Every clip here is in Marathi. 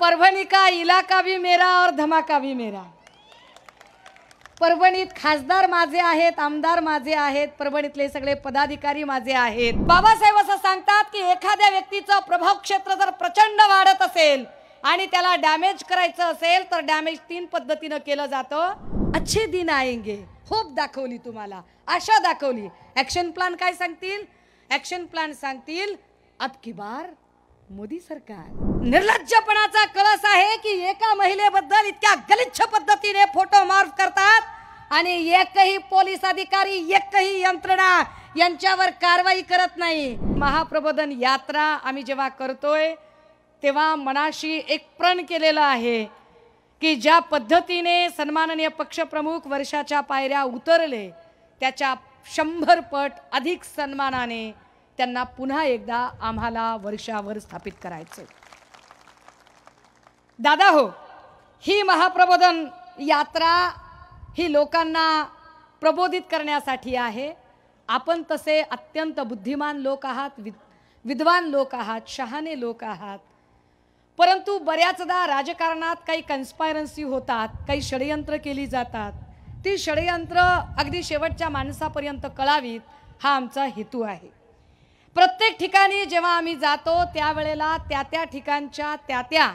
परभणी का इलाका भी मेरा और धमाका भी मेरा. परभणीत खासदार माझे आहेत आमदार माझे आहेत परभणीतले सगळे पदाधिकारी माझे आहेत. बाबासाहेब असं सांगतात की एखाद्या व्यक्तीचं प्रभाव क्षेत्र जर प्रचंड वाढत असेल आणि त्याला डॅमेज करायचं असेल तर डॅमेज तीन पद्धतीनं केलं जातं. अच्छे दिन आएंगे. होप दाखवली तुम्हाला. आशा दाखवली. ॲक्शन प्लॅन काय सांगतील? ॲक्शन प्लॅन सांगतील अब की बार मोदी सरकार. निर्लज्जपणाचा कळस आहे की एका महिलेबद्दल इतक्या गलिच्छ पद्धतीने फोटो मार्फ करतात आणि एकही पोलीस अधिकारी एकही यंत्रणा यांच्यावर कारवाई करत नाही. महाप्रबोधन यात्रा आम्ही जेव्हा करतोय तेव्हा मनाशी एक प्रण केलेलं आहे की ज्या पद्धतीने सन्माननीय पक्षप्रमुख वर्षाच्या पायऱ्या उतरले त्याच्या शंभर पट अधिक सन्मानाने त्यांना पुन्हा एकदा आम्हाला वर्षावर स्थापित करायचं दादा हो ही महाप्रबोधन यात्रा ही लोकांना प्रबोधित करण्यासाठी आहे. आपण तसे अत्यंत बुद्धिमान लोक आहात विद विद्वान लोक आहात शहाणे लोक आहात. परंतु बऱ्याचदा राजकारणात काही कन्स्पायरन्सी होतात काही षडयंत्र केली जातात. ती षडयंत्र अगदी शेवटच्या माणसापर्यंत कळावीत हा आमचा हेतू आहे. प्रत्येक ठिकाणी जेव्हा आम्ही जातो त्यावेळेला त्या त्या ठिकाणच्या त्या त्या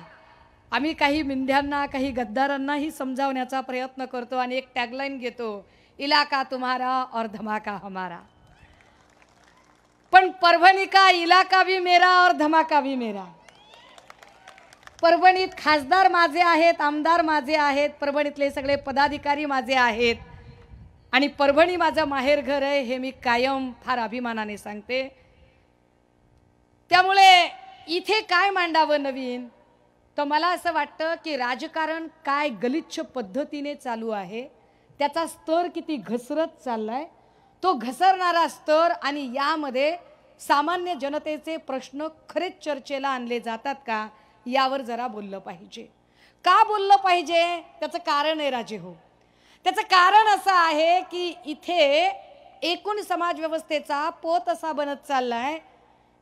आम्ही काही मिंध्यांना काही गद्दारांनाही समजावण्याचा प्रयत्न करतो आणि एक टॅगलाईन घेतो इलाका तुम्हारा और धमाका हमारा. पण परभणी का इलाका भी मेरा और धमाका भी मेरा. परभणीत खासदार माझे आहेत आमदार माझे आहेत परभणीतले सगळे पदाधिकारी माझे आहेत. आणि परभणी माझं माहेरघर आहे हे मी कायम फार अभिमानाने सांगते. त्यामुळे इथे काय मांडावं नवीन? तर मला असं वाटतं की राजकारण काय गलिच्छ पद्धतीने चालू आहे त्याचा स्तर किती घसरत चालला आहे तो घसरणारा स्तर आणि यामध्ये सामान्य जनतेचे प्रश्न खरेच चर्चेला आणले जातात का यावर जरा बोललं पाहिजे. का बोललं पाहिजे? त्याचं कारण आहे राजे हो. त्याचं कारण असं आहे की इथे एकूण समाजव्यवस्थेचा पोत असा बनत चालला आहे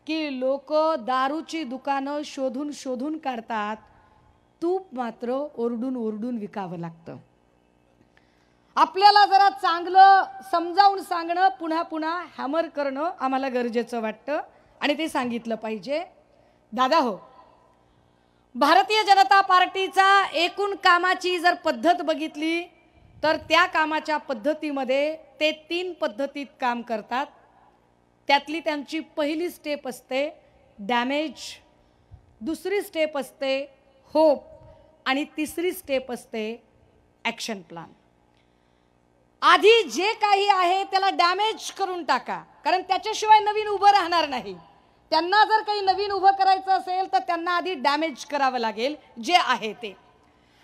की लोक दारूची दुकानं शोधून शोधून काढतात. तूप मात्र ओरडून ओरडून विकावं लागतं. आपल्याला जरा चांगलं समजावून सांगणं पुन्हा पुन्हा हॅमर करणं आम्हाला गरजेचं वाटतं आणि ते सांगितलं पाहिजे. दादा हो भारतीय जनता पार्टीचा एकूण कामाची जर पद्धत बघितली तर त्या कामाच्या पद्धतीमध्ये ते तीन पद्धतीत काम करतात. त्यातली त्यांची पहिली स्टेप असते डॅमेज दुसरी स्टेप असते होप आणि तिसरी स्टेप असते ॲक्शन प्लॅन आधी जे काही आहे त्याला डॅमेज करून टाका कारण त्याच्याशिवाय नवीन उभं राहणार नाही. त्यांना जर काही नवीन उभं करायचं असेल तर त्यांना आधी डॅमेज करावं लागेल जे आहे ते.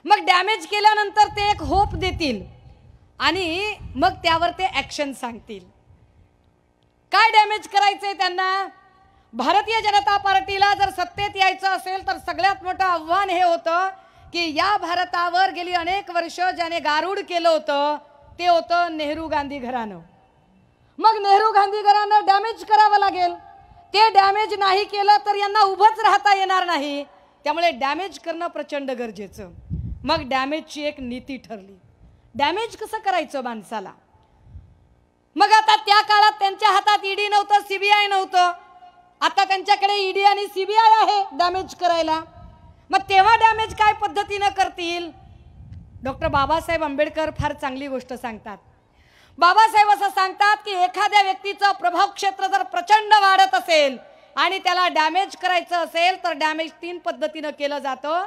मग डॅमेज केल्यानंतर ते एक होप देतील आणि मग त्यावर ते ॲक्शन सांगतील. काय डॅमेज करायचंय त्यांना? भारतीय जनता पार्टीला जर सत्तेत यायचं असेल तर सगळ्यात मोठं आव्हान हे होतं की या भारतावर गेली अनेक वर्ष ज्याने गारूड केलं होतं ते होतं नेहरू गांधी घराणं. मग नेहरू गांधी घरानं डॅमेज करावं लागेल. ते डॅमेज नाही केलं तर यांना उभंच राहता येणार नाही. त्यामुळे डॅमेज करणं प्रचंड गरजेचं. मग डॅमेजची एक नीती ठरली. डॅमेज कसं करायचं माणसाला? मग आता त्या काळात त्यांच्या हातात ईडी नव्हतं सीबीआय नव्हतं. आता त्यांच्याकडे ईडी आणि सीबीआय आहे डॅमेज करायला. मग तेव्हा डॅमेज काय पद्धतीनं करतील? डॉक्टर बाबासाहेब आंबेडकर फार चांगली गोष्ट सांगतात. बाबासाहेब असं सांगतात की एखाद्या व्यक्तीचं प्रभाव क्षेत्र जर प्रचंड वाढत असेल आणि त्याला डॅमेज करायचं असेल तर डॅमेज तीन पद्धतीनं केलं जातं.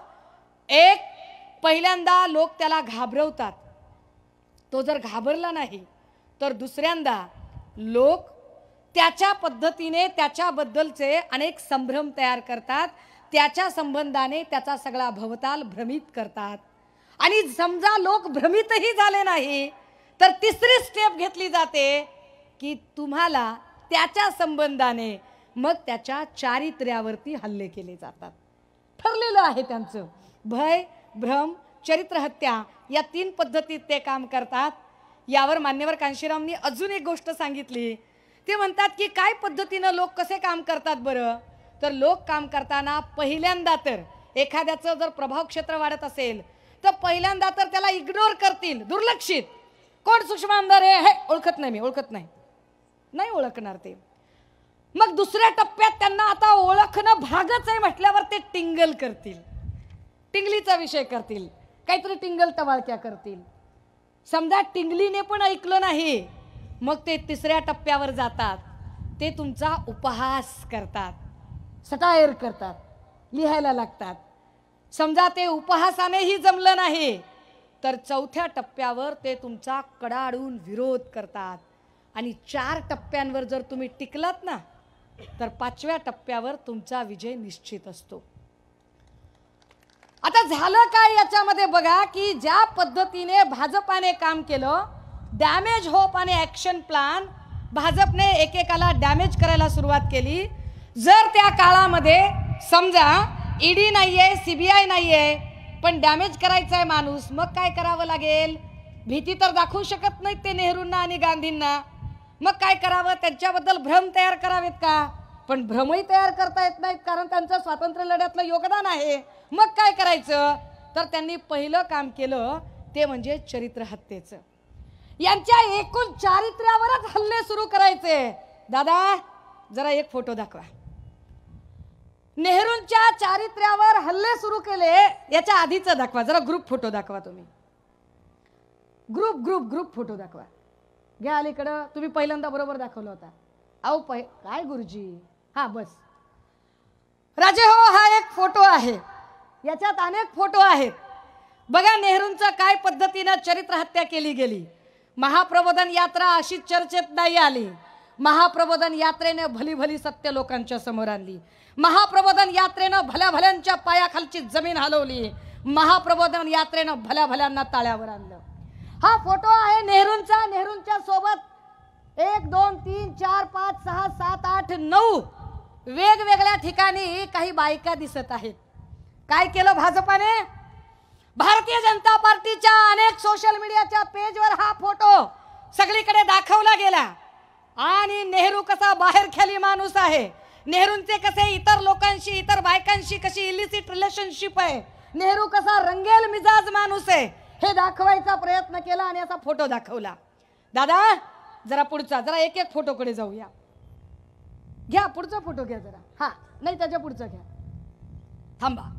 एक पहिल्यांदा लोक त्याला घाबरवतात. तो जर घाबरला नाही तर दुसऱ्यांदा लोक त्याच्या पद्धतीने त्याच्याबद्दलचे अनेक संभ्रम तयार करतात. त्याच्या संबंधाने त्याचा सगळा भवताल भ्रमित करतात. आणि समजा लोक भ्रमितही झाले नाही तर तिसरी स्टेप घेतली जाते की तुम्हाला त्याच्या संबंधाने मग त्याच्या चारित्र्यावरती हल्ले केले जातात. ठरलेलं आहे त्यांचं. भय भ्रम चरित्रहत्या या तीन पद्धतीत ते काम करतात. यावर मान्यवर कांशीरामनी अजून एक गोष्ट सांगितली. ते म्हणतात की काय पद्धतीनं लोक कसे काम करतात बरं? तर लोक काम करताना पहिल्यांदा तर एखाद्याचं जर प्रभाव क्षेत्र वाढत असेल तर पहिल्यांदा तर त्याला इग्नोर करतील दुर्लक्षित. कोण सूक्ष्म आमदार आहे? हे ओळखत नाही मी ओळखत नाही. नाही ओळखणार ते. मग दुसऱ्या टप्प्यात त्यांना आता ओळखणं भागच आहे म्हटल्यावर ते टिंगल करतील. टिंगलीचा विषय करतील. काहीतरी टिंगल टवाळक्या करतील. समजा टिंगलीने पण ऐकलं नाही मग ते तिसऱ्या टप्प्यावर जातात. ते तुमचा उपहास करतात सटायर करतात लिहायला लागतात. समजा ते उपहासानेही जमलं नाही तर चौथ्या टप्प्यावर ते तुमचा कडाडून विरोध करतात. आणि चार टप्प्यांवर जर तुम्ही टिकलात ना तर पाचव्या टप्प्यावर तुमचा विजय निश्चित असतो. आता झालं काय याच्यामध्ये बघा की ज्या पद्धतीने भाजपाने काम केलं डॅमेज होप आणि ॲक्शन प्लान भाजपने एकेकाला डॅमेज करायला सुरुवात केली. जर त्या काळामध्ये समजा ईडी आय नाही आहे पण डॅमेज करायचा आहे माणूस मग काय करावं लागेल? भीती तर दाखवू शकत नाहीत ते नेहरूंना आणि गांधींना. मग काय करावं? त्यांच्याबद्दल भ्रम तयार करावेत का? पण भ्रमही तयार करता येत नाहीत कारण त्यांचं स्वातंत्र्य लढ्यातलं योगदान आहे. मग काय करायचं? तर त्यांनी पहिलं काम केलं ते म्हणजे चरित्र हत्येचं. यांच्या एकूण चारित्र्यावरच हल्ले सुरू करायचे. दादा जरा एक फोटो दाखवा. नेहरूंच्या चारित्र्यावर हल्ले सुरू केले याच्या आधीचा दाखवा. जरा ग्रुप फोटो दाखवा तुम्ही. ग्रुप ग्रुप ग्रुप फोटो दाखवा. घ्या अलीकडं. तुम्ही पहिल्यांदा बरोबर दाखवला होता. अहो पै काय गुरुजी? हा बस. राजे हो हा एक फोटो आहे. याच्यात अनेक फोटो आहेत. बघा नेहरूंचं काय पद्धतीनं चरित्र हत्या केली गेली. महाप्रबोधन यात्रा अशी चर्चेत नाही आली. महाप्रबोधन यात्रेने भली भली सत्य लोकांच्या समोर आणली. महाप्रबोधन यात्रेनं भल्या भल्यांच्या पायाखालची जमीन हलवली. महाप्रबोधन यात्रेनं भल्या भल्यांना ताळ्यावर आणलं. हा फोटो आहे नेहरूंचा. नेहरूंच्या सोबत एक दोन तीन चार पाच सहा सात आठ नऊ वेगवेगळ्या ठिकाणी काही बायका दिसत आहेत. काय केलं भाजपाने? भारतीय जनता पार्टीच्या अनेक सोशल मीडियाच्या पेजवर हा फोटो सगळीकडे दाखवला गेला. आणि नेहरू कसा बाहेर खेळी माणूस आहे? नेहरूंचे कसे इतर लोकांशी इतर बायकांशी कशी इलिसिट रिलेशनशिप आहे? नेहरू कसा रंगेल मिजाज माणूस आहे? हे दाखवायचा प्रयत्न केला आणि असा फोटो दाखवला. दादा जरा पुढचा जरा एक एक फोटोकडे जाऊया. घ्या पुढचा फोटो घ्या जरा. हा नाही त्याच्या पुढचा घ्या. थांबा.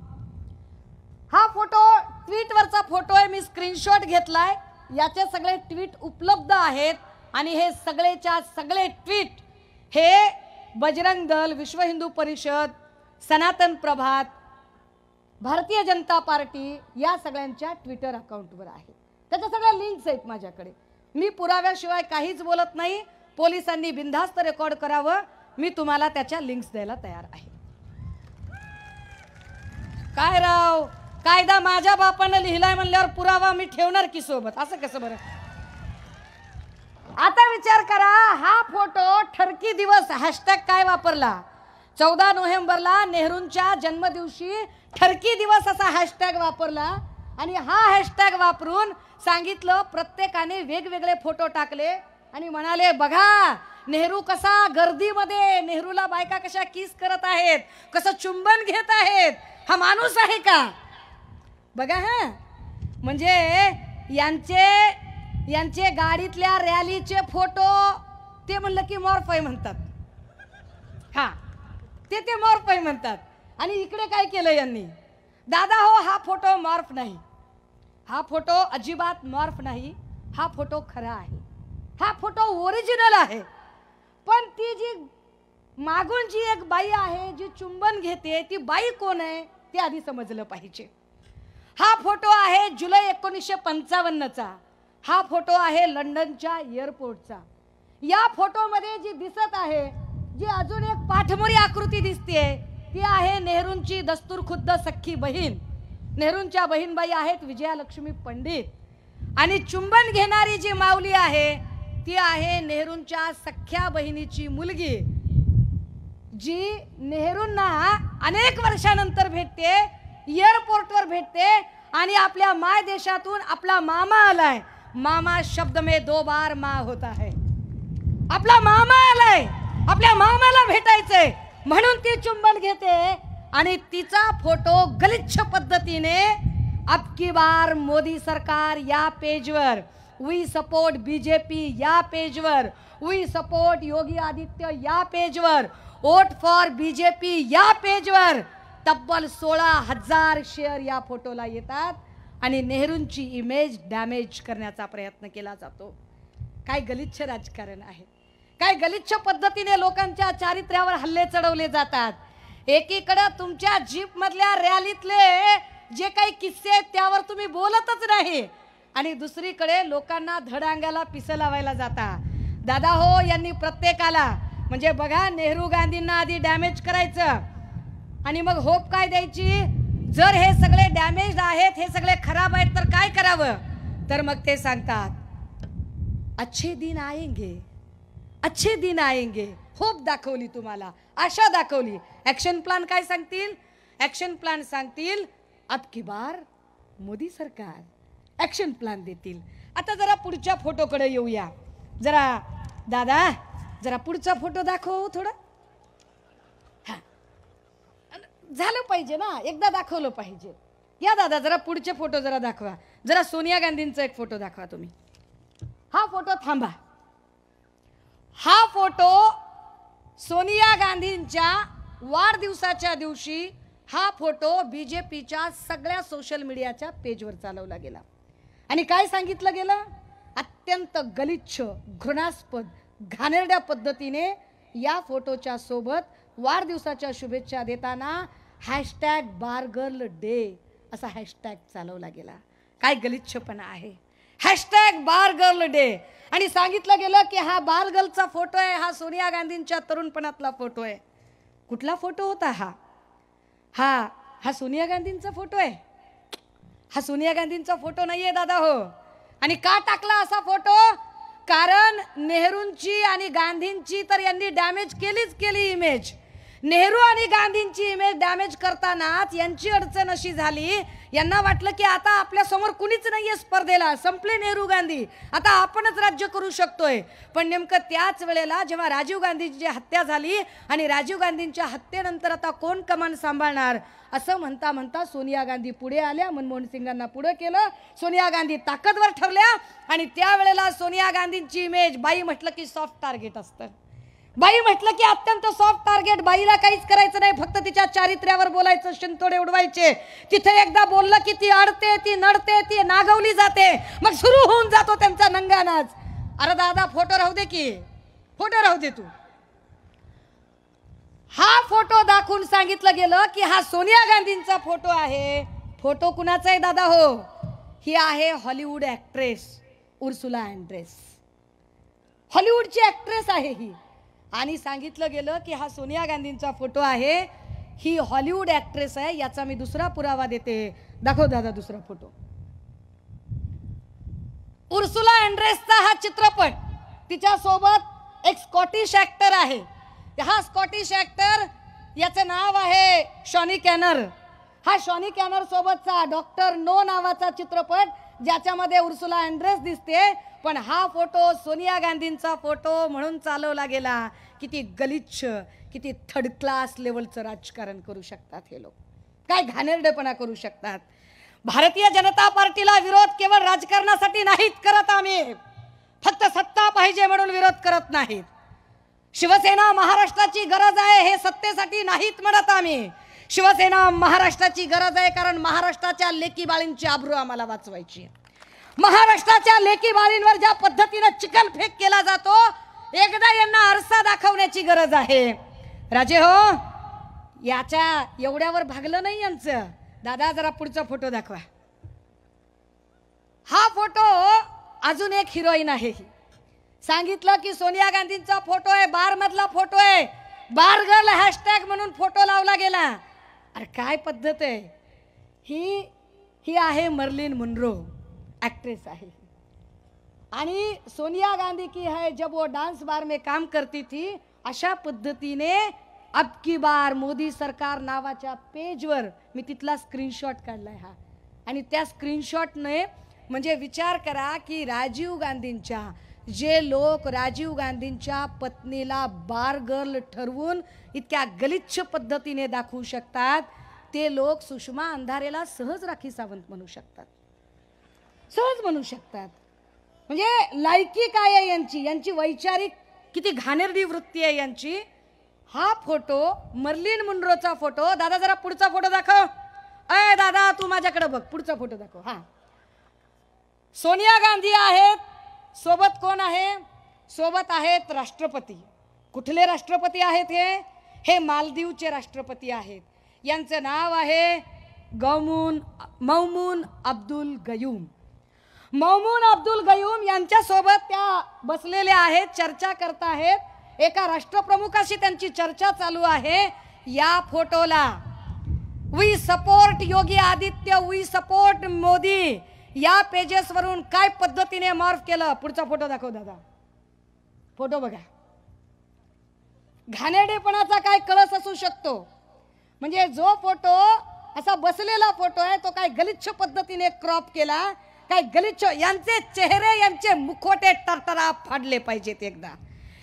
हा फोटो ट्विटवरचा फोटो आहे. मी स्क्रीनशॉट घेतलाय. याचे सगळे ट्विट उपलब्ध आहेत. आणि हे सगळेच्या सगळे ट्विट हे बजरंग दल विश्व हिंदू परिषद सनातन प्रभात भारतीय जनता पार्टी या सगळ्यांच्या ट्विटर अकाउंटवर आहे त्याच्या सगळ्या लिंक्स आहेत माझ्याकडे. मी पुराव्याशिवाय काहीच बोलत नाही. पोलिसांनी बिनधास्त रेकॉर्ड करावं. मी तुम्हाला त्याच्या लिंक्स द्यायला तयार आहे. काय राव? कायदा माझ्या बापानं लिहिलाय म्हणल्यावर पुरावा मी ठेवणार की सोबत? असं कसं बरं? आता विचार करा हा फोटो ठरकी दिवस हॅशटॅग काय वापरला? चौदा नोव्हेंबरला नेहरूंच्या जन्मदिवशी ठरकी दिवस असा हॅशटॅग वापरला. आणि हा हॅशटॅग वापरून सांगितलं प्रत्येकाने वेगवेगळे फोटो टाकले आणि म्हणाले बघा नेहरू कसा गर्दीमध्ये नेहरूला बायका कशा किस करत आहेत कसं चुंबन घेत आहेत हा माणूस आहे का? बघा हा. म्हणजे यांचे यांचे गाडीतल्या रॅलीचे फोटो ते म्हणलं की मॉर्फाय म्हणतात. हा. ते ते मॉर्फाय म्हणतात. आणि इकडे काय केलं यांनी? दादा हो हा फोटो मॉर्फ नाही. हा फोटो अजिबात मॉर्फ नाही. हा फोटो खरा आहे. हा फोटो ओरिजिनल आहे. पण ती जी मागून जी एक बाई आहे जी चुंबन घेते ती बाई कोण आहे ते आधी समजलं पाहिजे. हा फोटो आहे जुलै एकोणीसशे पंचावन्नचा. हा फोटो आहे लंडनच्या एअरपोर्टचा. या फोटोमध्ये जी दिसत आहे जी अजून एक पाठमोरी आकृती दिसते ती आहे नेहरूंची दस्तूर खुद्द सख्खी बहीण. नेहरूंच्या बहीणबाई आहेत विजयालक्ष्मी पंडित. आणि चुंबन घेणारी जी माऊली आहे ती आहे नेहरूंच्या सख्ख्या बहिणीची मुलगी जी नेहरूंना अनेक वर्षानंतर भेटते एअरपोर्टवर भेटते आणि आपल्या माय देशातून आपला मामा आलाय. मामा शब्द मे दो बार मा होत आहे. आपला मामा आलाय. आपल्या मामाला भेटायचंय. म्हणून ती चुंबन घेते आणि तिचा फोटो गलिच्छ पद्धतीने अबकी बार मोदी सरकार या पेजवर वी सपोर्ट बीजेपी या पेजवर वी सपोर्ट योगी आदित्य या पेजवर वोट फॉर बीजेपी या पेजवर तब्बल सोळा हजार शेअर या फोटोला येतात आणि नेहरूंची इमेज डॅमेज करण्याचा प्रयत्न केला जातो. काय गलिच्छ राजकारण आहे. काय गलिच्छ पद्धतीने लोकांच्या चारित्र्यावर हल्ले चढवले जातात. एकीकडे तुमच्या जीप मधल्या रॅलीतले जे काही किस्से आहेत त्यावर तुम्ही बोलतच नाही. आणि दुसरीकडे लोकांना धडांग्याला पिसं लावायला जाता. दादा हो यांनी प्रत्येकाला म्हणजे बघा नेहरू गांधींना आधी डॅमेज करायचं. आणि मग होप काय द्यायची? जर हे सगळे डॅमेज आहेत हे सगळे खराब आहेत तर काय करावं? तर मग ते सांगतात अच्छे दिन आएंगे अच्छे दिन आएंगे. होप दाखवली तुम्हाला आशा दाखवली. ॲक्शन प्लॅन काय सांगतील? ॲक्शन प्लॅन सांगतील अब की बार मोदी सरकार. ॲक्शन प्लॅन देतील. आता जरा पुढच्या फोटोकडे येऊया. जरा दादा जरा पुढचा फोटो दाखव थोडा हा झालं पाहिजे ना? एकदा दाखवलं पाहिजे. या दादा जरा पुढचे फोटो जरा दाखवा. जरा सोनिया गांधींचा एक फोटो दाखवा तुम्ही. हा फोटो थांबा. हा फोटो सोनिया गांधींच्या वाढदिवसाच्या दिवशी हा फोटो बी जे पीच्या सगळ्या सोशल मीडियाच्या पेजवर चालवला गेला. आणि काय सांगितलं गेलं? अत्यंत गलिच्छ घृणास्पद घाणेरड्या पद्धतीने या फोटोच्या सोबत वाढदिवसाच्या शुभेच्छा देताना हॅशटॅग बारगर्ल डे असा हॅशटॅग चालवला गेला. काय गलिच्छपणा आहे. Hashtag bar girl day. आणि सांगितलं गेलं की हा बाल गर्लचा फोटो आहे हा सोनिया गांधींच्या तरुणपणातला फोटो आहे. कुठला फोटो होता हा? हा हा सोनिया गांधींचा फोटो आहे. हा सोनिया गांधींचा फोटो नाही आहे दादा हो. आणि का टाकला असा फोटो? कारण नेहरूंची आणि गांधींची तर यांनी डॅमेज केलीच केली इमेज. नेहरू आणि गांधींची इमेज डॅमेज करतानाच यांची अडचण अशी झाली. यांना वाटलं की आता आपल्यासमोर कुणीच नाहीये स्पर्धेला. संपले नेहरू गांधी. आता आपणच राज्य करू शकतोय. पण नेमकं त्याच वेळेला जेव्हा राजीव गांधींची हत्या झाली आणि राजीव गांधींच्या हत्येनंतर आता कोण कमान सांभाळणार? असं म्हणता म्हणता सोनिया गांधी पुढे आल्या. मनमोहन सिंगांना पुढे केलं. सोनिया गांधी ताकदवर ठरल्या आणि त्यावेळेला सोनिया गांधींची इमेज बाई म्हटलं की सॉफ्ट टार्गेट असतं. बाई म्हटलं की अत्यंत सॉफ्ट टार्गेट बाईला काहीच करायचं नाही. फक्त तिच्या चारित्र्यावर बोलायचं. शिंतोडे उडवायचे. तिथे एकदा बोललं की ती अडते ती नडते ती नागवली जाते. मग सुरू होऊन जातो त्यांचा नंगानाच अरे दादा फोटो राहू दे की. फोटो राहू दे तू. हा फोटो दाखवून सांगितलं गेलं की हा सोनिया गांधींचा फोटो आहे. फोटो कुणाचा आहे दादा हो? ही आहे हॉलिवूड ऍक्ट्रेस उर्सुला अँड्रेस हॉलिवूडची ऍक्ट्रेस आहे ही. आणि सांगितलं गेलं की हा सोनिया गांधींचा फोटो आहे. ही हॉलिवूड ॲक्ट्रेस आहे याचा मी दुसरा पुरावा देते. दाखव दादा दुसरा फोटो. उर्सुला अँड्रेसचा हा चित्रपट तिच्यासोबत एक स्कॉटिश ॲक्टर आहे. हा स्कॉटिश ॲक्टर याचं नाव आहे शॉनी कॅनर. हा शॉनी कॅनर सोबतचा डॉक्टर नो नावाचा चित्रपट ज्याच्यामध्ये उर्सुला अँड्रेस दिसते पण हा फोटो सोनिया गांधींचा फोटो म्हणून चालवला गेला. किती गलिच्छ किती थर्ड क्लास लेवलचं राजकारण करू शकतात हे लोक. काय घाणेरडेपणा करू शकतात. भारतीय जनता पार्टीला विरोध केवळ राजकारणासाठी नाहीत करत आम्ही. फक्त सत्ता पाहिजे म्हणून विरोध करत नाहीत. शिवसेना महाराष्ट्राची गरज आहे हे सत्तेसाठी नाहीत म्हणत आम्ही. शिवसेना महाराष्ट्राची गरज आहे कारण महाराष्ट्राच्या लेकी बाळींची आब्रू आम्हाला वाचवायची महाराष्ट्राच्या लेकी बाळींवर ज्या पद्धतीनं चिकलफेक केला जातो एकदा यांना आरसा दाखवण्याची गरज आहे. राजे हो याच्या एवढ्यावर भागलं नाही यांचं. दादा जरा पुढचा फोटो दाखवा. हा फोटो अजून एक हिरोईन आहे. सांगितलं की सोनिया गांधींचा फोटो आहे बारमधला फोटो आहे. बार गर्ल हॅशटॅग म्हणून फोटो लावला गेला. अरे काय पद्धत आहे? ही ही आहे मर्लिन मुनरो ॲक्ट्रेस आहे. आणि सोनिया गांधी की है जब वो डांस बार में काम करती थी अशा पद्धतीने अब की बार मोदी सरकार नावाच्या पेजवर मी तिथला स्क्रीनशॉट काढलाय हा. आणि त्या स्क्रीनशॉटने म्हणजे विचार करा की राजीव गांधींच्या जे लोक राजीव गांधींच्या पत्नीला बार गर्ल ठरवून इतक्या गलिच्छ पद्धतीने दाखवू शकतात ते लोक सुषमा अंधारेला सहज राखी सावंत म्हणू शकतात. सहज म्हणू शकतात. म्हणजे लायकी काय आहे यांची? यांची वैचारिक किती घाणेरडी वृत्ती आहे यांची? हा फोटो मर्लिन मुंड्रोचा फोटो. दादा जरा पुढचा फोटो दाखव. अय दादा तू माझ्याकडे बघ. पुढचा फोटो दाखव. हा. सोनिया गांधी आहेत. सोबत कोण आहे? सोबत आहेत राष्ट्रपती. कुठले राष्ट्रपती आहेत हे? हे मालदीवचे राष्ट्रपती आहेत. यांचं नाव आहे गौमून मौमून अब्दुल गयूम. मौमून अब्दुल गयूम यांच्यासोबत त्या बसलेल्या आहेत चर्चा करत आहेत. एका राष्ट्रप्रमुखाशी त्यांची चर्चा चालू आहे. या फोटोला. We support Yogi Aditya we support Modi या पेजेसवरून काय पद्धतीने मॉर्फ केलं? पुढचा फोटो दाखव दादा. फोटो बघा. घाणेरडेपणाचा काय कळस असू शकतो. म्हणजे जो फोटो असा बसलेला फोटो आहे तो काय गलिच्छ पद्धतीने क्रॉप केला काय गलिच्छ यांचे चेहरे यांचे मुखोटे टरटरा फाडले पाहिजेत एकदा.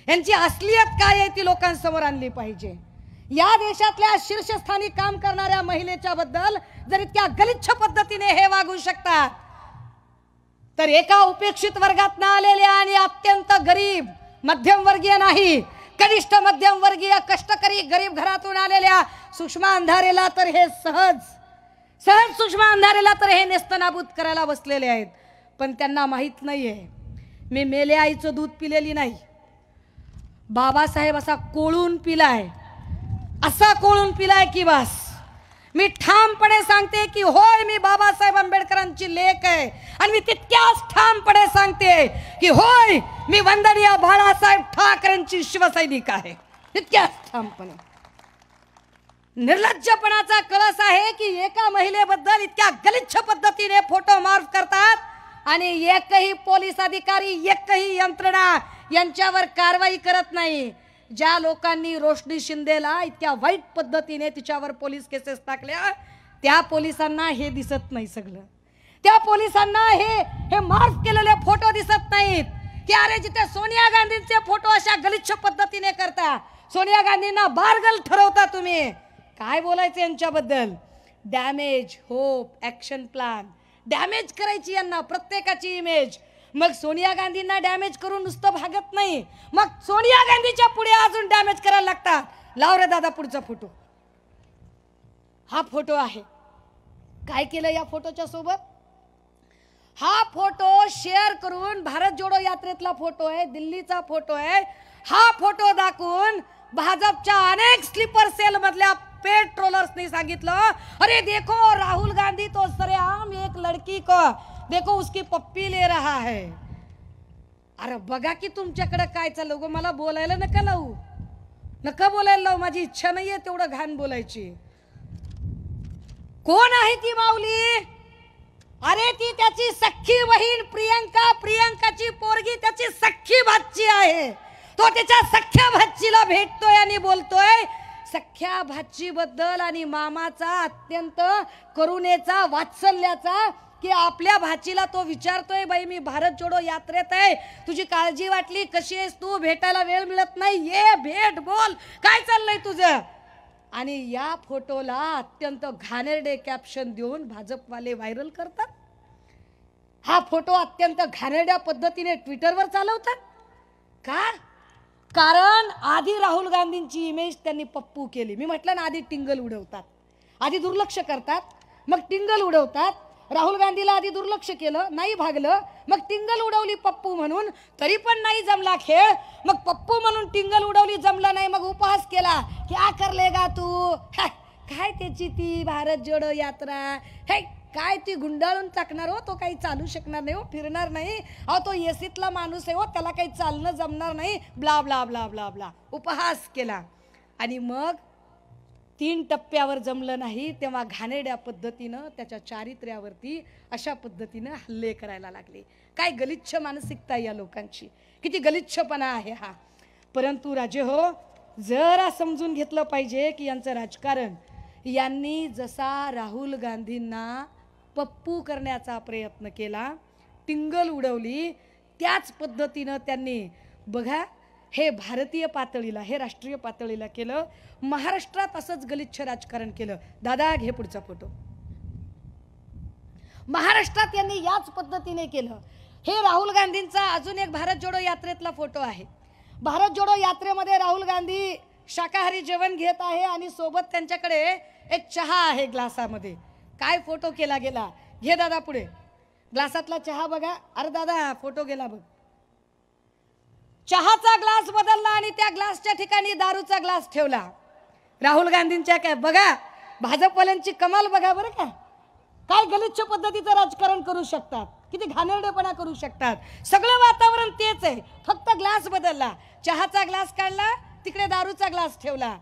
यांची असलियत काय आहे ती लोकांसमोर आणली पाहिजे. या देशातल्या शीर्षस्थानी काम करणाऱ्या महिलेच्या बद्दल जर इतक्या गलिच्छ पद्धतीने हे वागू शकतात तर एका उपेक्षित वर्गात आलेल्या आणि अत्यंत गरीब मध्यमवर्गीय नाही कनिष्ठ मध्यमवर्गीय कष्टकरी गरीब घरातून आलेल्या सुषमा अंधारेला तर हे सहज सहज सुषमा अंधारेला तर हे नेस्तनाबूत करायला बसलेले आहेत. पण त्यांना माहीत नाही आहे मी मेले आईचं दूध पिलेली नाही. बाबासाहेब असा कोळून पिलाय असा कोळून पिलाय की बस. मी ठामपणे सांगते की होय मी बाबासाहेब आंबेडकरांची लेख आहे. आणि मी तितक्याच ठामपणे सांगते की होय मी वंदनीय बाळासाहेब ठाकरेंची शिवसैनिक आहे. तितक्याच ठामपणे. निर्लज्जपणाचा कळस आहे की एका महिलेबद्दल इतक्या गलिच्छ पद्धतीने फोटो मार्फ करतात आणि एकही पोलीस अधिकारी एकही यंत्रणा यांच्यावर कारवाई करत नाही. ज्या लोकांनी रोशनी शिंदेला इतक्या वाईट पद्धतीने तिच्यावर पोलीस केसेस टाकल्या त्या पोलिसांना हे दिसत नाही सगळं. त्या पोलिसांना हे हे मार्फ केलेले फोटो दिसत नाहीत. की अरे जिथे सोनिया गांधींचे फोटो अशा गलिच्छ पद्धतीने करता सोनिया गांधींना बारगल ठरवता तुम्ही. काय बोलायचं यांच्याबद्दल? Damage hope action plan damage करायची यांना प्रत्येकाची इमेज मग सोनिया गांधींना डॅमेज करून नुसतं भागत नाही. मग सोनिया गांधीच्या पुढे अजून डॅमेज करायला लागतात. लाव रे दादा पुढचा फोटो हा फोटो आहे. काय केलं या फोटोच्या सोबत? हा फोटो शेअर करून भारत जोडो यात्रेतला फोटो आहे दिल्लीचा फोटो आहे. हा फोटो दाखवून भाजपच्या अनेक स्लीपर सेल मधल्या पेट्रोलर्सनी सांगितलं अरे देखो राहुल गांधी तो सरेआम एक लड़की को देखो उसकी पप्पी ले रहा है। अरे बघा की तुमच्याकडे काय चाललं गो मला बोलायला नका लावू. नका बोलायला लावू. माझी इच्छा नाहीये तेवढं घाण बोलायची. कोण आहे ती माऊली? अरे ती त्याची सख्खी बहीण प्रियंका. प्रियंकाची पोरगी त्याची सख्खी भाची आहे. तो त्याच्या सख्ख्या भाचीला भेटतोय आणि बोलतोय सख्या भाची बद्दल आणि मामाचा अत्यंत करुणेचा वात्सल्याचा की आपल्या भाचीला तो विचारतोय बाई मी भारत जोडो यात्रेत आहे. तुझी काळजी वाटली? कशी आहेस तू? भेटायला वेळ मिळत नाही. ये भेट बोल. काय चाललंय तुझं? आणि या फोटोला अत्यंत घाणेरडे कॅप्शन देऊन भाजपवाले व्हायरल करतात. हा फोटो अत्यंत घाणेरड्या पद्धतीने ट्विटरवर चालवतात. का? कारण आधी राहुल गांधींची इमेज त्यांनी पप्पू केली. मी म्हटलं ना आधी टिंगल उडवतात. आधी दुर्लक्ष करतात. मग टिंगल उडवतात. राहुल गांधीला आधी दुर्लक्ष केलं नाही भागलं मग टिंगल उडवली पप्पू म्हणून तरी पण नाही जमला खेळ. मग पप्पू म्हणून टिंगल उडवली जमला नाही मग उपहास केला. की आकरले गा तू? काय त्याची ती भारत जोडो यात्रा? हे काय ती गुंडाळून टाकणार हो? तो काही चालू शकणार नाही हो फिरणार नाही. अहो तो एसीतला माणूस आहे हो त्याला काही चालणं जमणार नाही. Blah blah blah blah blah. उपहास केला. आणि मग तीन टप्प्यावर जमलं नाही तेव्हा घाणेरड्या पद्धतीनं त्याच्या चारित्र्यावरती अशा पद्धतीनं हल्ले करायला लागले. काय गलिच्छ मानसिकता या लोकांची. किती गलिच्छपणा आहे हा. परंतु राजे हो जरा समजून घेतलं पाहिजे की यांचं राजकारण यांनी जसा राहुल गांधींना पप्पू करण्याचा प्रयत्न केला टिंगल उडवली त्याच पद्धतीनं त्यांनी बघा हे भारतीय पातळीला हे राष्ट्रीय पातळीला केलं. महाराष्ट्रात असंच गलिच्छ राजकारण केलं. दादा घे पुढचा फोटो. महाराष्ट्रात यांनी याच पद्धतीने केलं. हे राहुल गांधींचा अजून एक भारत जोडो यात्रेतला फोटो आहे. भारत जोडो यात्रेमध्ये राहुल गांधी शाकाहारी जेवण घेत आहे आणि सोबत त्यांच्याकडे एक चहा आहे ग्लासामध्ये. काय फोटो केला गेला? घे दादा पुढे. ग्लासातला चहा बघा. अरे दादा फोटो गेला बघ. चहाचा ग्लास बदलला आणि त्या ग्लासच्या ठिकाणी दारूचा ग्लास ठेवला. राहुल गांधींच्या काय बघा भाजपवाल्यांची कमाल बघा बरं का. काय गलिच्छ पद्धतीचं राजकारण करू शकतात. किती घाणेरडेपणा करू शकतात. सगळं वातावरण तेच आहे. फक्त ग्लास बदलला. चहाचा ग्लास काढला तिकडे दारूचा ग्लास ठेवला.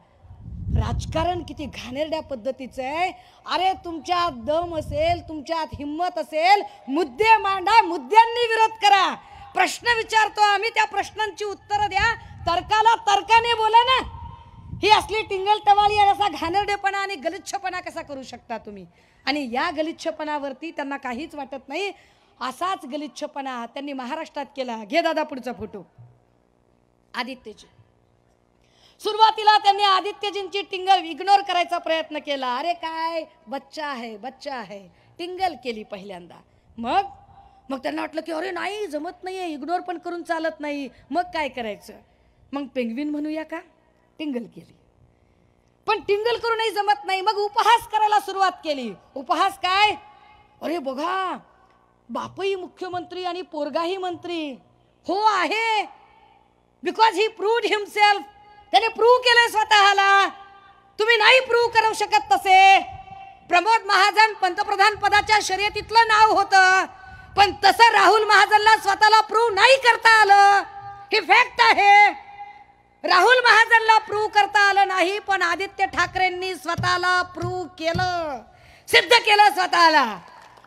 राजकारण किती घाणेरड्या पद्धतीचं आहे. अरे तुमच्यात दम असेल तुमच्यात हिंमत असेल मुद्दे मांडा मुद्द्यांनी विरोध करा. प्रश्न विचारतो आम्ही त्या प्रश्नांची उत्तरं द्या. तर्काला तर्काने बोला ना. ही असली टिंगल टवाळी असा घाणेरडेपणा आणि गलिच्छपणा कसा करू शकता तुम्ही? आणि या गलिच्छपणावरती त्यांना काहीच वाटत नाही. असाच गलिच्छपणा त्यांनी महाराष्ट्रात केला. घे दादा पुढचा फोटो. आदित्यजी. सुरुवातीला त्यांनी आदित्यजींची टिंगल इग्नोर करायचा प्रयत्न केला. अरे काय? बच्चा आहे बच्चा आहे. टिंगल केली पहिल्यांदा. मग मग त्यांना वाटलं की अरे नाही जमत नाही आहे इग्नोर पण करून चालत नाही. मग काय करायचं? मग पेंगविन म्हणूया का? टिंगल केली. पण टिंगल करूनही जमत नाही. मग उपहास करायला सुरुवात केली. उपहास काय? अरे बघा बापही मुख्यमंत्री आणि पोरगाही मंत्री. हो आहे. बिकॉज ही प्रूव्ड हिमसेल्फ त्याने प्रूव्ह केलंय स्वतःला. तुम्ही नाही प्रूव्ह करू शकत तसे. प्रमोद महाजन पंतप्रधान पदाच्या शर्यतीतलं नाव होतं. पण तसं राहुल महाजनला स्वतःला प्रूव्ह नाही करता आलं. हे फॅक्ट आहे. राहुल महाजनला प्रूव्ह करता आलं नाही पण आदित्य ठाकरेंनी स्वतःला प्रूव्ह केलं. सिद्ध केलं स्वतःला.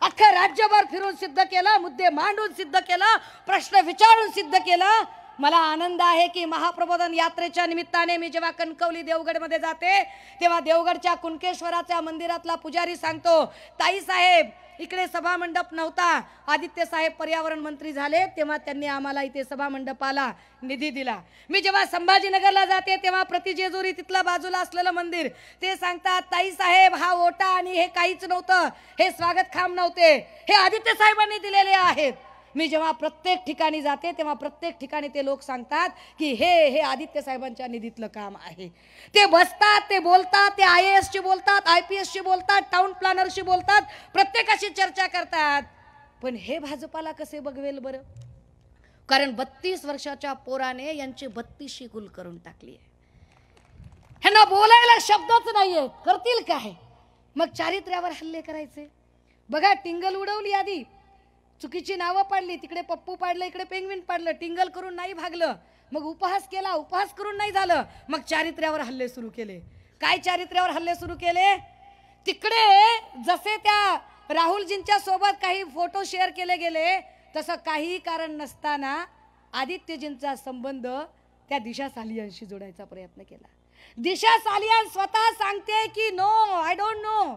अख्खं राज्यभर फिरून सिद्ध केलं मुद्दे मांडून सिद्ध केलं प्रश्न विचारून सिद्ध केलं. मला आनंद आहे की महाप्रबोधन यात्रेच्या निमित्ताने मी जेव्हा कणकवली देवगडमध्ये जाते तेव्हा देवगडच्या कुणकेश्वराच्या मंदिरातला पुजारी सांगतो ताई साहेब इकडे सभामंडप नव्हता. आदित्य साहेब पर्यावरण मंत्री झाले तेव्हा त्यांनी आम्हाला इथे सभामंडपाला निधी दिला. मी जेव्हा संभाजीनगरला जाते तेव्हा प्रतिजेजुरी तिथल्या बाजूला असलेलं मंदिर. ते सांगतात ताई साहेब हा ओटा आणि हे काहीच नव्हतं. हे स्वागत खांब नव्हते. हे आदित्य साहेबांनी दिलेले आहेत. मी जेव्हा प्रत्येक ठिकाणी जाते तेव्हा प्रत्येक ठिकाणी ते लोक सांगतात की हे हे आदित्य साहेबांच्या निधीतलं काम आहे. ते बसतात ते बोलतात ते आय ए एसशी बोलतात आय पी एसशी बोलतात टाउन प्लॅनरशी बोलतात प्रत्येकाशी चर्चा करतात. पण हे भाजपाला कसे बघवेल बरं? कारण बत्तीस वर्षाच्या पोराने यांची बत्तीसशी गुल करून टाकली आहे. ह्यांना बोलायला शब्दच नाहीये करतील काय? मग चारित्र्यावर हल्ले करायचे. बघा टिंगल उडवली आधी. चुकीची नावं पाडली तिकडे पप्पू पाडलं इकडे पेंगविन पाडलं टिंगल करून नाही भागलं मग उपहास केला उपहास करून नाही झालं मग चारित्र्यावर हल्ले सुरू केले. काय चारित्र्यावर हल्ले सुरू केले? तिकडे जसे त्या राहुलजींच्या सोबत काही फोटो शेअर केले गेले तसं काही कारण नसताना आदित्यजींचा संबंध त्या दिशा सालियांशी जोडायचा प्रयत्न केला. दिशा सालियान स्वतः सांगते की no I don't know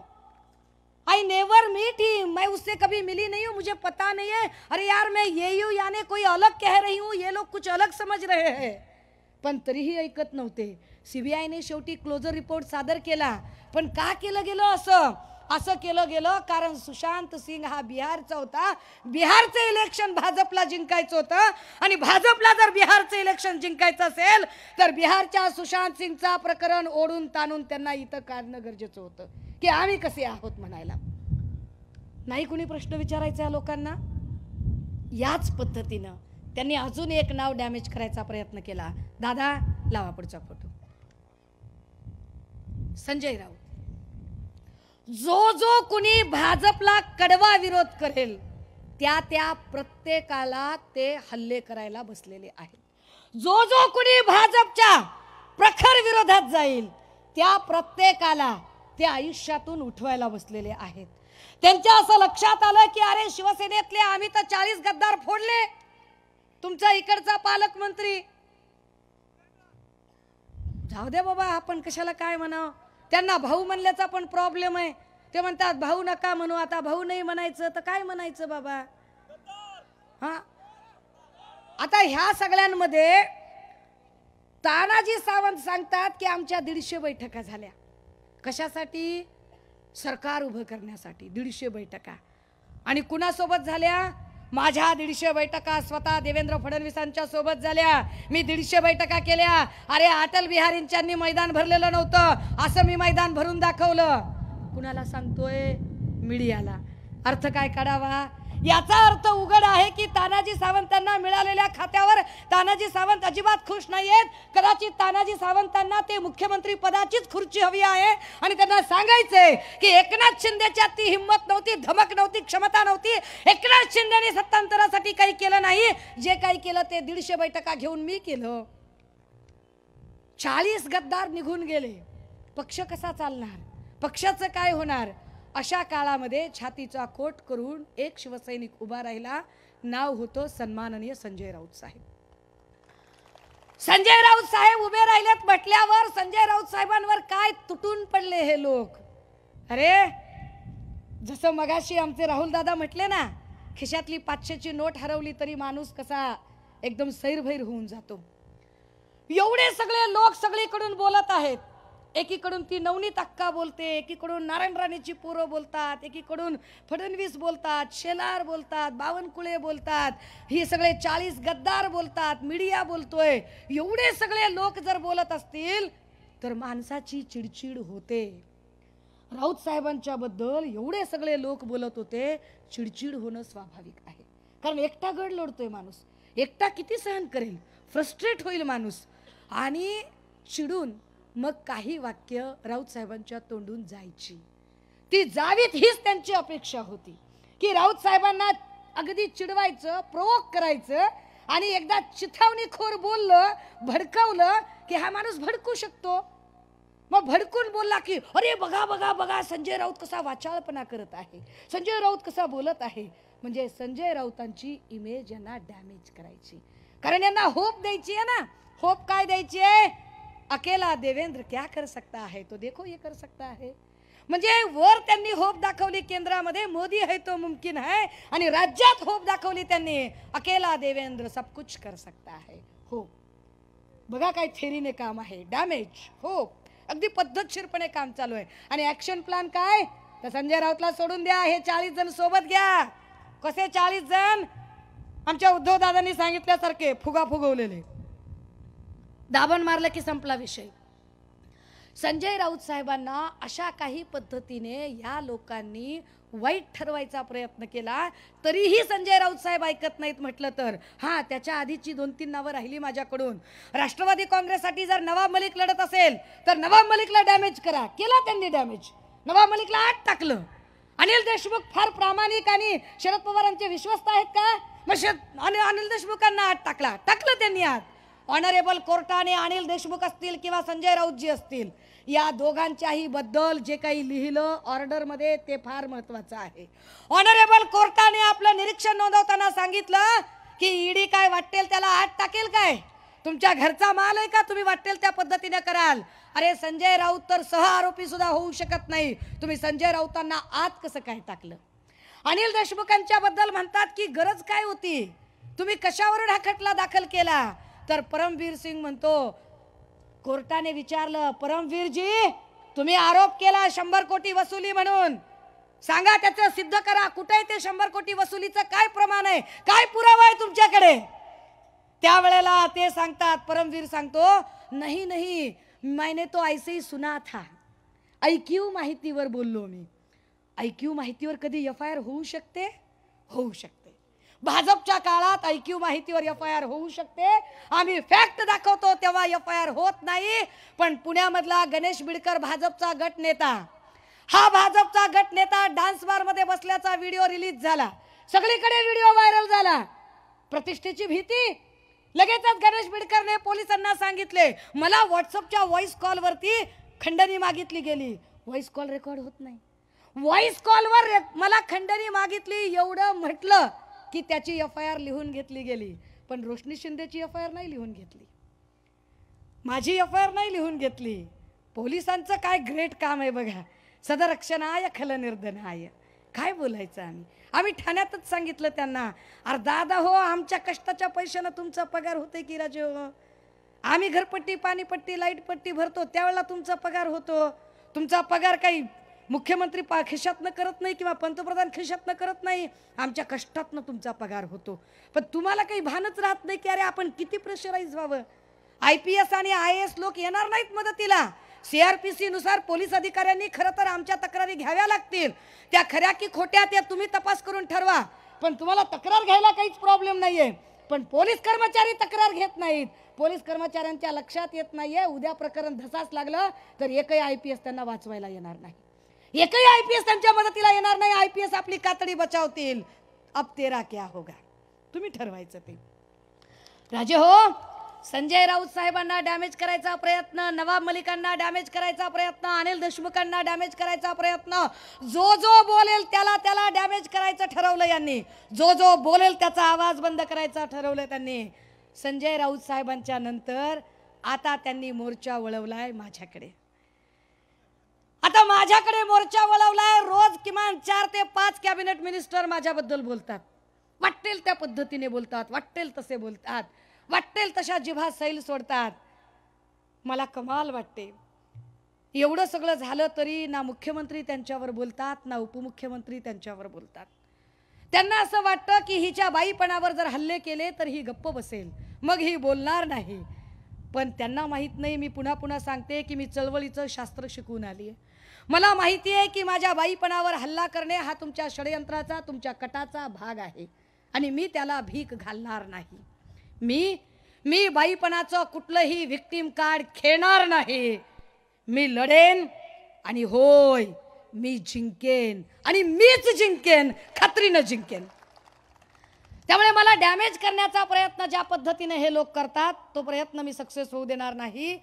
I never meet he मैं उससे कभी मिली नहीं हूँ मुझे पता नहीं है। अरे यार मैं ये हूँ याने कोई अलग कह रही हूँ ये लोग कुछ अलग समझ रहे हैं। पण तरीही ऐकत नव्हते। सीबीआयने शेवटी क्लोजर रिपोर्ट सादर केला. पण का केलं गेलं असं? असं केलं गेलं कारण सुशांत सिंग हा बिहारचा होता. बिहारचं इलेक्शन भाजपला जिंकायचं होतं. आणि भाजपला जर बिहारचं इलेक्शन जिंकायचं असेल तर बिहारच्या सुशांत सिंगचा प्रकरण ओढून ताणून त्यांना इथं काढणं गरजेचं होतं. की आम्ही कसे आहोत म्हणायला. नाही कुणी प्रश्न विचारायचा या लोकांना? याच पद्धतीनं त्यांनी अजून एक नाव डॅमेज करायचा प्रयत्न केला. दादा लावा पुढचा फोटो संजय राऊत. जो जो कुणी भाजपला कडवा विरोध करेल त्या त्या प्रत्येकाला ते हल्ले करायला बसलेले आहेत. जो जो कुणी भाजपच्या प्रखर विरोधात जाईल त्या प्रत्येकाला ते आयुष्यातून उठवायला बसलेले आहेत. त्यांच्या असं लक्षात आलं की अरे शिवसेनेतले आम्ही तर चाळीस गद्दार फोडले. तुमचा इकडचा पालकमंत्री. जाऊ दे बाबा आपण कशाला काय म्हणावं? त्यांना भाऊ म्हणल्याचा पण प्रॉब्लेम आहे. ते म्हणतात भाऊ नका म्हणू आता भाऊ नाही म्हणायचं तर काय म्हणायचं बाबा? हा? आता ह्या सगळ्यांमध्ये तानाजी सावंत सांगतात की आमच्या दीडशे बैठका झाल्या. कशासाठी? सरकार उभं करण्यासाठी. दीडशे बैठका. आणि कुणासोबत झाल्या? माझ्या दीडशे बैठका स्वतः देवेंद्र फडणवीसांच्या सोबत झाल्या. मी दीडशे बैठका केल्या. अरे अटल बिहारींच्यांनी मैदान भरलेलं नव्हतं. असं मी मैदान भरून दाखवलं. कुणाला सांगतोय? मीडियाला. अर्थ काय काढावा? याचा अर्थ उघड आहे की तानाजी सावंतांना मिळालेल्या खात्यावर तानाजी सावंत अजिबात खुश नाहीयेत. कदाचित तानाजी सावंतांना ते मुख्यमंत्री पदाचीच खुर्ची हवी आहे. आणि त्यांना सांगायचंय की एकनाथ शिंदेच्या ती हिंमत नव्हती धमक नव्हती क्षमता नव्हती. एकनाथ शिंदेने सत्तांतरासाठी काही केलं नाही. जे काही केलं ते दीडशे बैठका घेऊन मी केलं. चाळीस गद्दार निघून गेले. पक्ष कसा चालणार? पक्षाचं काय होणार? अशा काळामध्ये छातीचा कोट करून एक शिवसैनिक उभा राहिला. नाव होतं सन्माननीय संजय राऊत साहेब. संजय राऊत साहेब उभे राहिलेत म्हटल्यावर संजय राऊत साहेबांवर काय तुटून पडले हे लोक? अरे जसं मगाशी आमचे राहुल दादा म्हटले ना खिशातली पाचशेची नोट हरवली तरी माणूस कसा एकदम सैरभैर होऊन जातो. एवढे सगळे लोक सगळीकडून बोलत आहेत. एकीकडून ती नवनीत अक्का बोलते एकीकडून नारायण राणेची पोरं बोलतात एकीकडून फडणवीस बोलतात शेलार बोलतात बावनकुळे बोलतात हे सगळे चाळीस गद्दार बोलतात मीडिया बोलतोय. एवढे सगळे लोक जर बोलत असतील तर माणसाची चिडचिड होते. राऊत साहेबांच्या बद्दल एवढे सगळे लोक बोलत होते चिडचिड होणं स्वाभाविक आहे. कारण एकटा गड लोडतोय माणूस. एकटा किती सहन करेल? फ्रस्ट्रेट होईल माणूस. आणि चिडून मग काही वाक्य राऊत साहेबांच्या तोंडून जायची. ती जावीत हीच त्यांची अपेक्षा होती. की राऊत साहेबांना अगदी चिडवायचं प्रोवोक करायचं आणि एकदा चिथावणी खोर बोललं भडकवलं की हा माणूस भडकू शकतो. मग भडकून बोलला की अरे बघा बघा बघा संजय राऊत कसा वाचाळपणा करत आहे. संजय राऊत कसा बोलत आहे. म्हणजे संजय राऊतांची इमेज यांना डॅमेज करायची. कारण यांना होप द्यायची आहे ना. होप काय द्यायची आहे? अकेला देवेंद्र क्या कर सकता है? तो देखो ये कर सकता है। म्हणजे वर त्यांनी होप दाखवली केंद्रामध्ये मोदी है तो मुमकिन है आणि राज्यात होप दाखवली त्यांनी अकेला देवेंद्र सब कुछ कर सकता है। हो. बघा काय थेरीने काम आहे. डॅमेज हो. अगदी पद्धतशीरपणे काम चालू आहे. आणि ऍक्शन प्लॅन काय? तर संजय राऊतला सोडून द्या. हे चाळीस जण सोबत घ्या. कसे चाळीस जण? आमच्या उद्धव दादांनी सांगितल्यासारखे फुगा फुगवलेले. दाबण मारलं की संपला विषय. संजय राऊत साहेबांना अशा काही पद्धतीने या लोकांनी वाईट ठरवायचा प्रयत्न केला तरीही संजय राऊत साहेब ऐकत नाहीत म्हटलं तर. हां त्याच्या आधीची दोन तीन नावं राहिली माझ्याकडून. राष्ट्रवादी काँग्रेससाठी जर नवाब मलिक लढत असेल तर नवाब मलिकला डॅमेज करा. केला त्यांनी डॅमेज नवाब मलिकला आत टाकलं. अनिल देशमुख फार प्रामाणिक आणि शरद पवारांचे विश्वस्त आहेत का? मग शरद अनिल देशमुखांना आत टाकला. टाकलं त्यांनी आत. ऑनरेबल कोर्टाने अनिल देशमुख असतील किंवा संजय राऊतजी असतील या दोघांच्याही बद्दल जे काही लिहिलं ऑर्डरमध्ये ते फार महत्वाचं आहे. ऑनरेबल कोर्टाने आपलं निरीक्षण नोंदवताना सांगितलं की ईडी काय वाटेल त्याला आत टाकेल काय? तुमच्या घरचा माल आहे का? तुम्ही वाटेल त्या पद्धतीने कराल. अरे संजय राऊत तर सह आरोपी सुद्धा होऊ शकत नाही. तुम्ही संजय राऊतांना आत कसं काय टाकलं? अनिल देशमुखांच्या बद्दल म्हणतात की गरज काय होती? तुम्ही कशावरून हा खटला दाखल केला? तर परमवीर सिंग म्हणतो कोर्टाने विचारलं परमवीरजी तुम्ही आरोप केला शंभर कोटी वसुली म्हणून. सांगा त्याचं सिद्ध करा कुठे ते शंभर कोटी वसुलीचं काय प्रमाण आहे? काय पुरावा आहे तुमच्याकडे? त्यावेळेला ते सांगतात परमवीर सांगतो नाही नाही मैने तो ऐसेही सुना था. ऐक्यू माहितीवर बोललो मी. ऐक्यू माहितीवर कधी एफ आय आर होऊ शकते? होऊ शकते. भाजपच्या काळात ऐक्यू माहितीवर एफ आय आर होऊ शकते. आम्ही फॅक्ट दाखवतो तेव्हा एफ आय आर होत नाही. पण पुण्यामधला गणेश बिडकर भाजपचा गट नेता हा भाजपचा गट नेता डान्स बारमध्ये बसल्याचा व्हिडिओ रिलीज झाला. सगळीकडे व्हिडिओ व्हायरल झाला. प्रतिष्ठेची भीती? लगेचच गणेश बिडकरने पोलिसांना सांगितले. मला व्हॉट्सअपच्या व्हॉइस कॉलवरती खंडणी मागितली गेली. व्हॉइस कॉल रेकॉर्ड होत नाही. व्हॉइस कॉलवर रे- मला खंडणी मागितली एवढं म्हटलं. की त्याची एफ आय आर लिहून घेतली गेली. पण रोशनी शिंदेची एफ आय आर नाही लिहून घेतली. माझी एफ आय आर नाही लिहून घेतली. पोलिसांचं काय ग्रेट काम आहे बघा. सदरक्षणाय आय काय बोलायचं आम्ही? आम्ही ठाण्यातच सांगितलं त्यांना अरे दादा हो आमच्या कष्टाच्या पैशानं तुमचा पगार होते की राजे हो? आम्ही घरपट्टी पाणीपट्टी लाईटपट्टी भरतो त्यावेळेला तुमचा पगार होतो. तुमचा पगार काही मुख्यमंत्री पा खिशातनं करत नाही किंवा पंतप्रधान खिशातनं करत नाही आमच्या कष्टातनं तुमचा पगार होतो. पण तुम्हाला काही भानच राहत नाही की अरे आपण किती प्रेशराईज व्हावं? आय पी एस आणि आय एस लोक येणार नाहीत मदतीला. सीआरपीसी नुसार पोलीस अधिकाऱ्यांनी खरं तर आमच्या तक्रारी घ्याव्या लागतील. त्या खऱ्या की खोट्या त्या तुम्ही तपास करून ठरवा. पण तुम्हाला तक्रार घ्यायला काहीच प्रॉब्लेम नाहीये. पण पोलीस कर्मचारी तक्रार घेत नाहीत. पोलीस कर्मचाऱ्यांच्या लक्षात येत नाहीये. उद्या प्रकरण धसाच लागलं तर एकही आय पी एस त्यांना वाचवायला येणार नाही. एकही आय पी एस त्यांच्या मदतीला येणार नाही. आय पी एस आपली कातडी बचावतील. अब तेरा क्या होगा? तुम्ही ठरवायचं ते. राजे हो संजय राऊत साहेबांना डॅमेज करायचा प्रयत्न नवाब मलिकांना डॅमेज करायचा प्रयत्न अनिल देशमुखांना डॅमेज करायचा प्रयत्न. जो जो बोलेल त्याला त्याला डॅमेज करायचं ठरवलं यांनी. जो जो बोलेल त्याचा आवाज बंद करायचा ठरवलं त्यांनी. संजय राऊत साहेबांच्या नंतर आता त्यांनी मोर्चा वळवलाय माझ्याकडे. आता माझ्याकडे मोर्चा वळवलाय. रोज किमान चार ते पाच कॅबिनेट मिनिस्टर माझ्याबद्दल बोलतात. वाटेल त्या पद्धतीने बोलतात वाटेल तसे बोलतात वाटेल तशा जिभा सैल सोडतात. मला कमाल वाटते. एवढं सगळं झालं तरी ना मुख्यमंत्री त्यांच्यावर बोलतात ना उपमुख्यमंत्री त्यांच्यावर बोलतात. त्यांना असं वाटतं की हिच्या बाईपणावर जर हल्ले केले तर ही गप्प बसेल. मग ही बोलणार नाही. पण त्यांना माहीत नाही मी पुन्हा पुन्हा सांगते की मी चळवळीचं शास्त्र शिकून आली आहे मला माहिती आहे की माझ्या बाईपणावर हल्ला करणे हा तुमच्या षडयंत्राचा तुमच्या कटाचा भाग आहे. आणि मी त्याला भीक घालणार नाही. मी मी बाईपणाचं कुठलंही विक्टीम कार्ड खेळणार नाही. मी लढेन आणि होय मी जिंकेन आणि मीच जिंकेन खात्रीनं जिंकेन. त्यामुळे मला डॅमेज करण्याचा प्रयत्न ज्या पद्धतीने हे लोक करतात तो प्रयत्न मी सक्सेस होऊ देणार नाही.